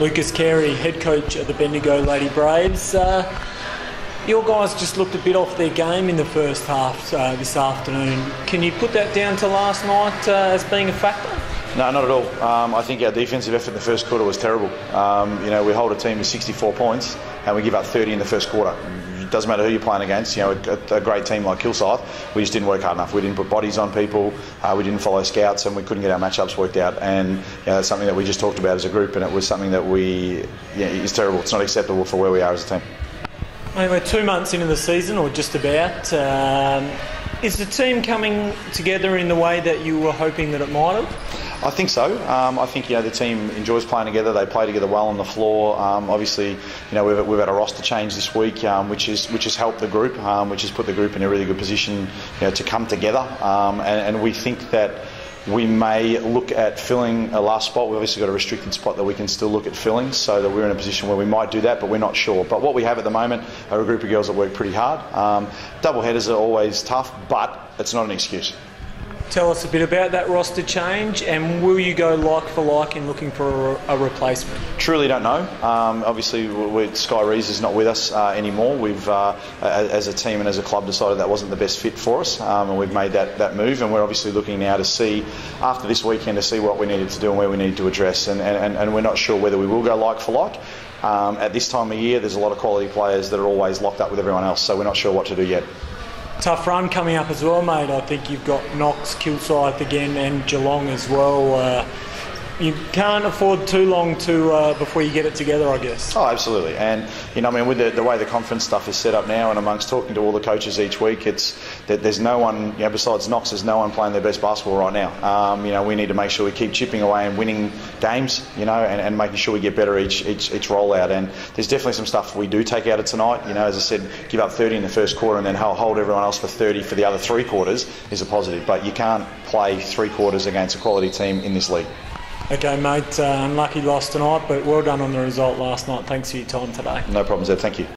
Lukas Carey, head coach of the Bendigo Lady Braves. Uh, your guys just looked a bit off their game in the first half uh, this afternoon. Can you put that down to last night uh, as being a factor? No, not at all. Um, I think our defensive effort in the first quarter was terrible. Um, you know, we hold a team with 64 points and we give up 30 in the first quarter. Doesn't matter who you're playing against. You know, a, a great team like Kilsyth, we just didn't work hard enough. We didn't put bodies on people. Uh, we didn't follow scouts, and we couldn't get our matchups worked out. And you know, that's something that we just talked about as a group, and it was something that we yeah, it's terrible. It's not acceptable for where we are as a team. we're two months into the season, or just about. Um, is the team coming together in the way that you were hoping that it might have? I think so. Um, I think you know the team enjoys playing together. They play together well on the floor. Um, obviously, you know we've, we've had a roster change this week, um, which is which has helped the group, um, which has put the group in a really good position you know, to come together. Um, and, and we think that we may look at filling a last spot. We've obviously got a restricted spot that we can still look at filling, so that we're in a position where we might do that, but we're not sure. But what we have at the moment are a group of girls that work pretty hard. Um, double headers are always tough, but it's not an excuse. Tell us a bit about that roster change and will you go like for like in looking for a, replacement? Truly don't know. Um, obviously, Sky Rees is not with us uh, anymore. We've, uh, as a team and as a club, decided that wasn't the best fit for us, um, and we've made that, that move. And we're obviously looking now to see, after this weekend, to see what we needed to do and where we need to address. And, and, and we're not sure whether we will go like for like. Um, at this time of year, there's a lot of quality players that are always locked up with everyone else, so we're not sure what to do yet tough run coming up as well, mate. I think you've got Knox, Kilsyth again, and Geelong as well. Uh, you can't afford too long to uh, before you get it together, I guess. Oh, absolutely. And you know, I mean, with the, the, way the conference stuff is set up now, and amongst talking to all the coaches each week, it's that there's no one, you know, besides Knox, there's no one playing their best basketball right now. Um, you know, we need to make sure we keep chipping away and winning games, you know, and, and making sure we get better each each each rollout. And there's definitely some stuff we do take out of tonight. You know, as I said, give up 30 in the first quarter and then hold everyone else for 30 for the other three quarters is a positive. But you can't play three quarters against a quality team in this league. Okay, mate. Uh, unlucky loss tonight, but well done on the result last night. Thanks for your time today. No problems, Zed. Thank you.